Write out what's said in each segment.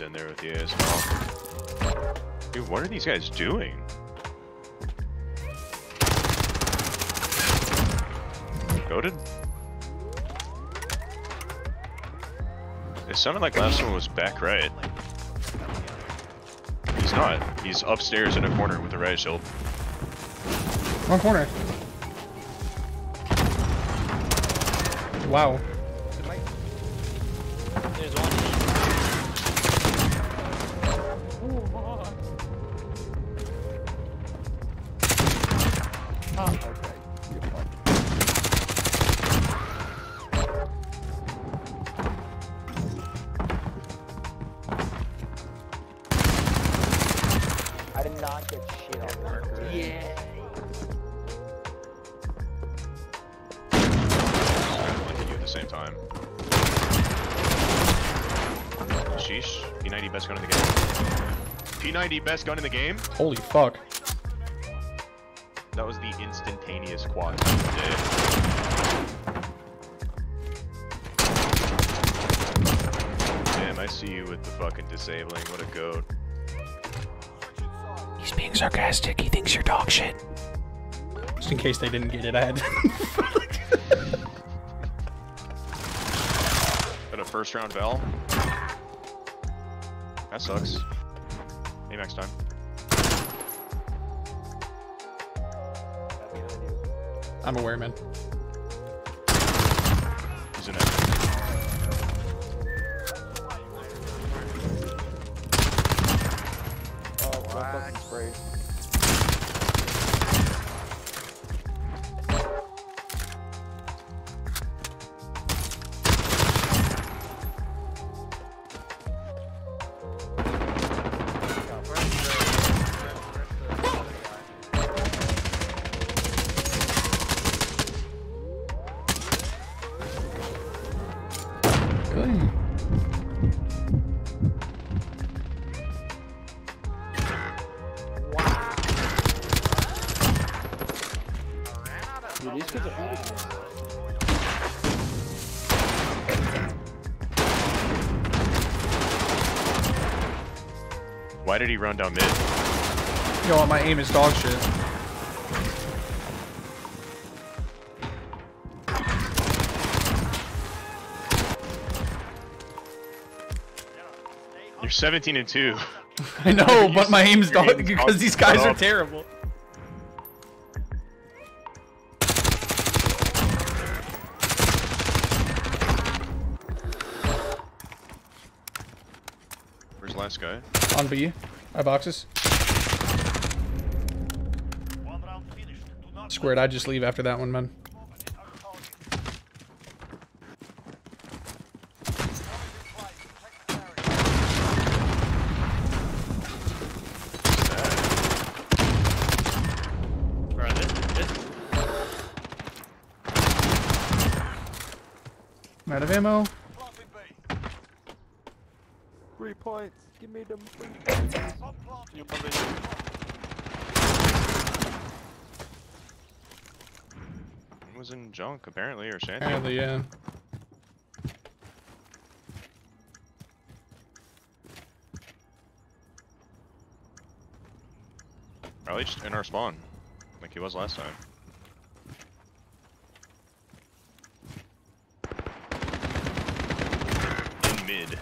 in there with you as well. Dude, what are these guys doing? Goaded? It sounded like last one was back right. He's not. He's upstairs in a corner with a right shield. One corner. Wow. There's one. I did not get shit on marker. Yeah. Look at you at the same time. Sheesh. P90 best gun in the game. P90 best gun in the game? Holy fuck. That was the instantaneous quad of. Damn, I see you with the fucking disabling. What a goat. He's being sarcastic. He thinks you're dog shit. Just in case they didn't get it, I had Got a first round Val. That sucks. Maybe next time. I'm aware, man. He's in it. Oh, wow. fucking spray. Dude, these kids are. Why did he run down mid? Yo, my aim is dog shit. You're 17 and 2. I know, but my aim's your dog because these guys are terrible. On B. I boxes. Squared, I just leave after that one, man. Bro, this, this, I'm out of ammo. Three points. Give me them three you was in junk, apparently, or shanty. Apparently, yeah. Probably just in our spawn. Like he was last time. In mid.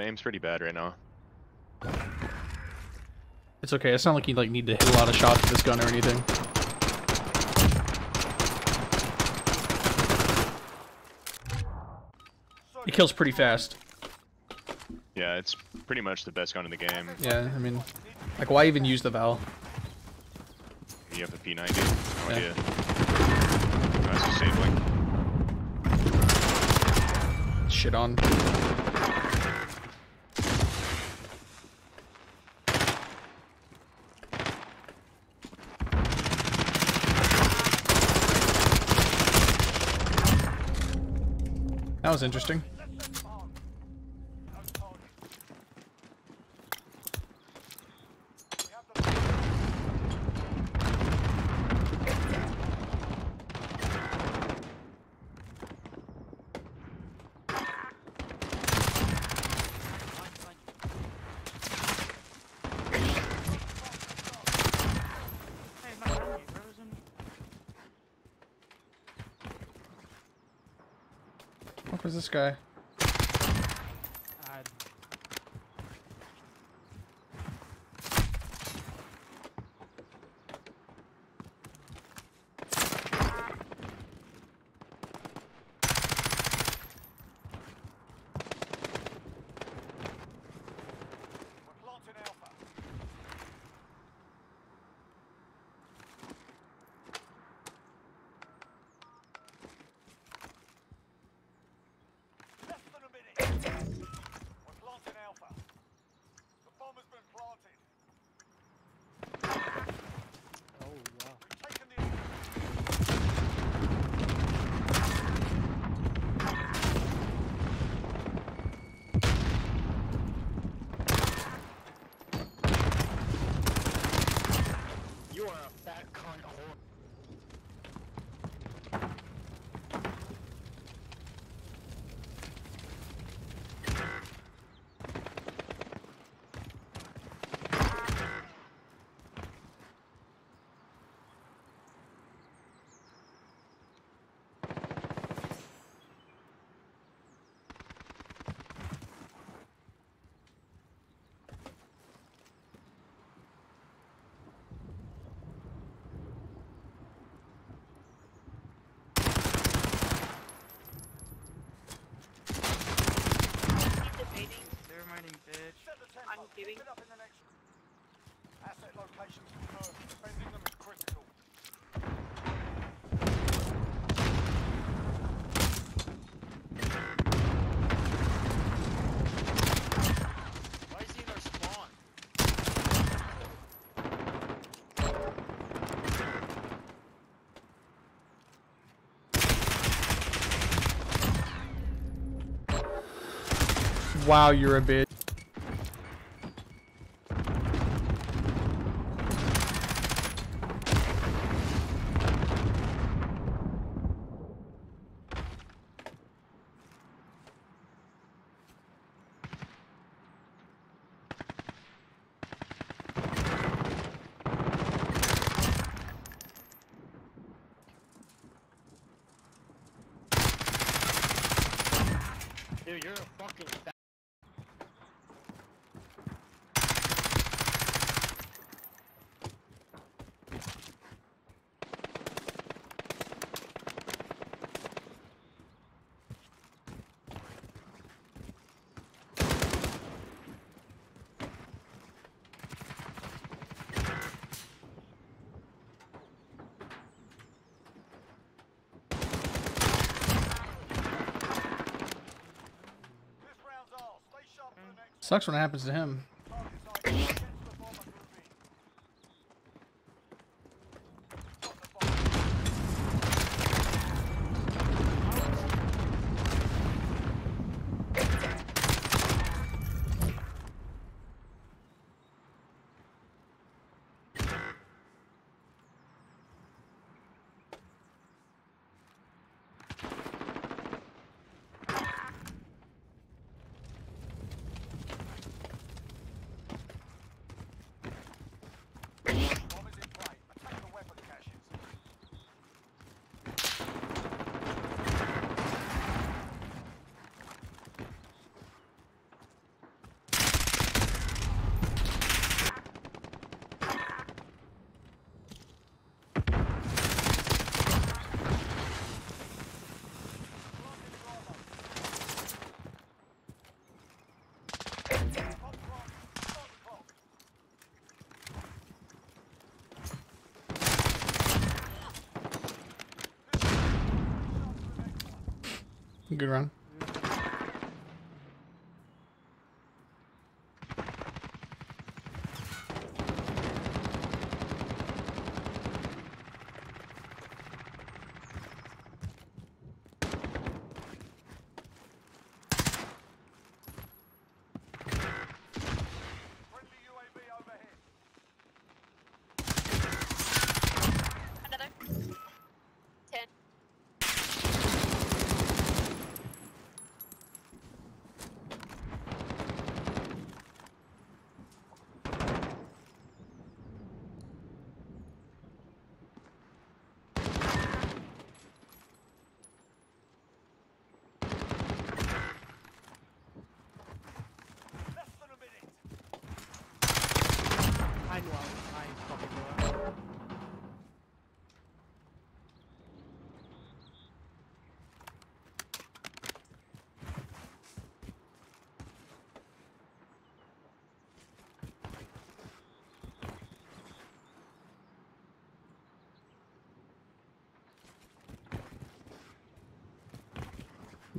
Aim's pretty bad right now. It's okay. It's not like you like need to hit a lot of shots with this gun or anything. It kills pretty fast. Yeah, it's pretty much the best gun in the game. Yeah, I mean, like why even use the Val? You have the P90. No Yeah. idea. That's disabling. Shit on. That was interesting. comes this guy? Wow, you're a bitch. Sucks when it happens to him. Good run.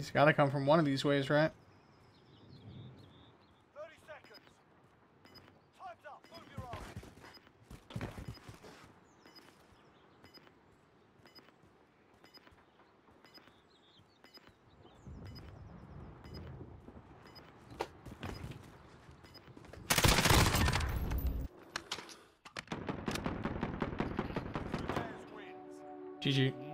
He's got to come from one of these ways, right? 30 seconds. Time's up. Move your arms. Who dares wins. GG.